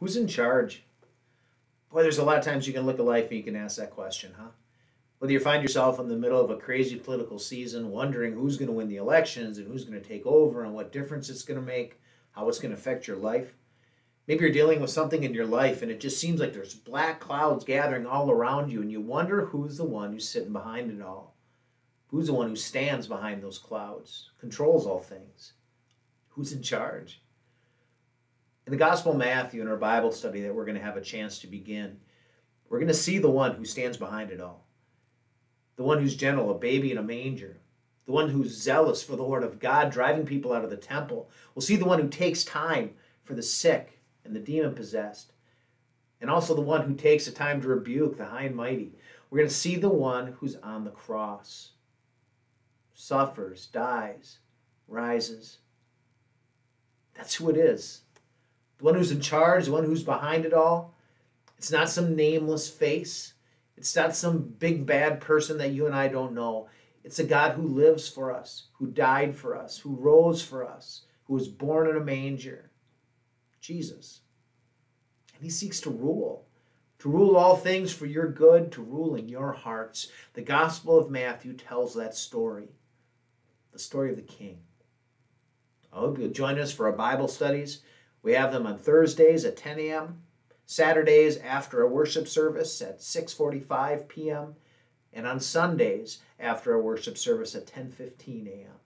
Who's in charge? Boy, there's a lot of times you can look at life and you can ask that question, huh? Whether you find yourself in the middle of a crazy political season, wondering who's going to win the elections and who's going to take over and what difference it's going to make, how it's going to affect your life. Maybe you're dealing with something in your life and it just seems like there's black clouds gathering all around you, and you wonder who's the one who's sitting behind it all. Who's the one who stands behind those clouds, controls all things? Who's in charge? In the Gospel of Matthew, in our Bible study that we're going to have a chance to begin, we're going to see the one who stands behind it all. The one who's gentle, a baby in a manger. The one who's zealous for the Word of God, driving people out of the temple. We'll see the one who takes time for the sick and the demon possessed. And also the one who takes the time to rebuke the high and mighty. We're going to see the one who's on the cross, suffers, dies, rises. That's who it is the one who's in charge, the one who's behind it all. It's not some nameless face. It's not some big bad person that you and I don't know. It's a God who lives for us, who died for us, who rose for us, who was born in a manger. Jesus. And he seeks to rule, to rule all things for your good, to rule in your hearts. The Gospel of Matthew tells that story, the story of the King. I hope you'll join us for our Bible studies. We have them on Thursdays at 10 a.m., Saturdays after a worship service at 6:45 p.m., and on Sundays after a worship service at 10:15 a.m.